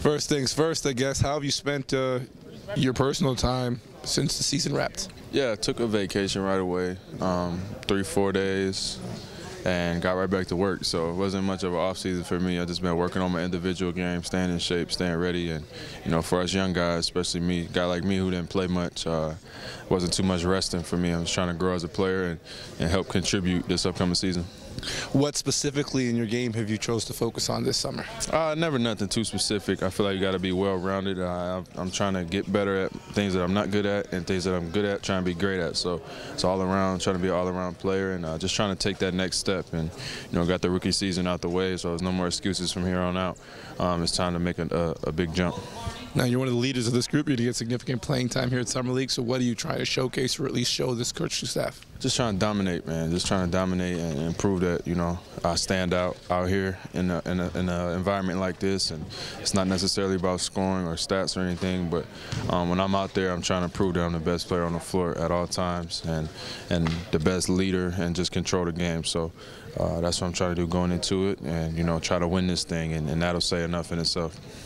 First things first, I guess. How have you spent uh, your personal time since the season wrapped? Yeah, I took a vacation right away, um, three, four days, and got right back to work. So it wasn't much of an off season for me. I just been working on my individual game, staying in shape, staying ready, and you know, for us young guys, especially me, guy like me who didn't play much, uh, wasn't too much resting for me. I was trying to grow as a player and, and help contribute this upcoming season. What specifically in your game have you chose to focus on this summer? Uh, never nothing too specific. I feel like you got to be well-rounded. Uh, I'm trying to get better at things that I'm not good at and things that I'm good at, trying to be great at. So it's all around, trying to be an all-around player and uh, just trying to take that next step. And you know, got the rookie season out the way, so there's no more excuses from here on out. Um, it's time to make a, a, a big jump. Now you're one of the leaders of this group. You're to get significant playing time here at Summer League. So what are you trying to showcase or at least show this coaching staff? Just trying to dominate, man. Just trying to dominate and, and prove that you know I stand out out here in a, in, a, in an environment like this. And it's not necessarily about scoring or stats or anything, but um, when I'm out there, I'm trying to prove that I'm the best player on the floor at all times and and the best leader and just control the game. So uh, that's what I'm trying to do going into it, and you know try to win this thing, and, and that'll say enough in itself.